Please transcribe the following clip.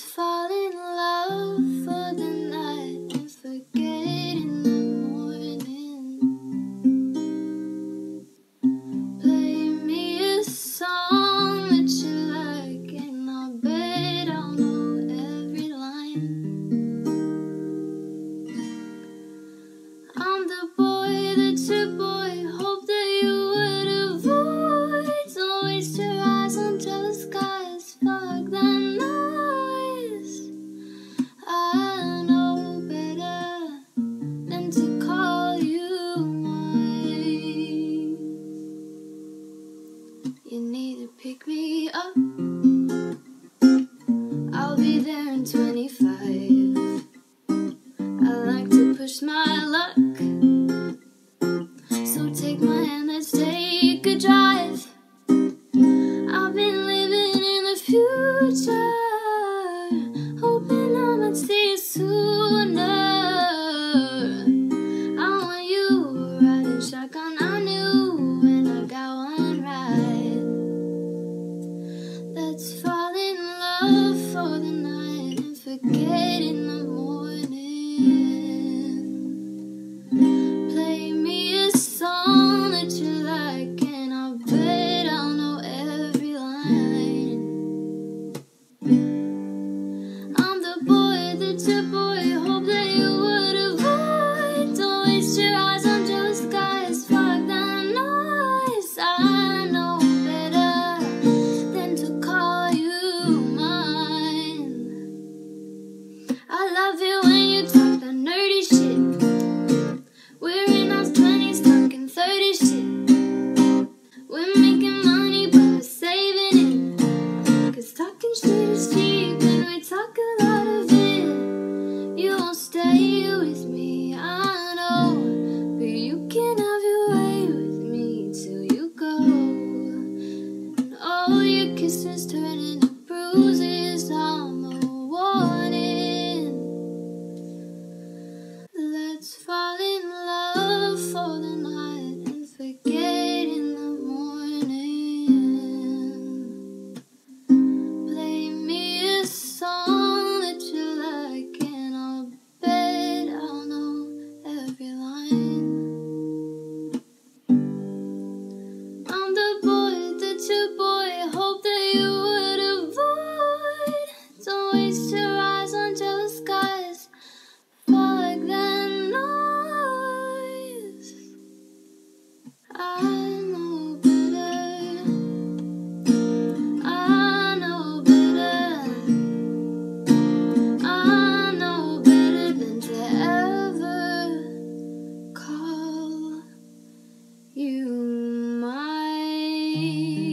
Fall in love for the night and forget in the morning. Play me a song that you like, and I'll bet I'll know every line. I'm the boy. You need to pick me up. I'll be there in 25. love for the night and forgetting the me.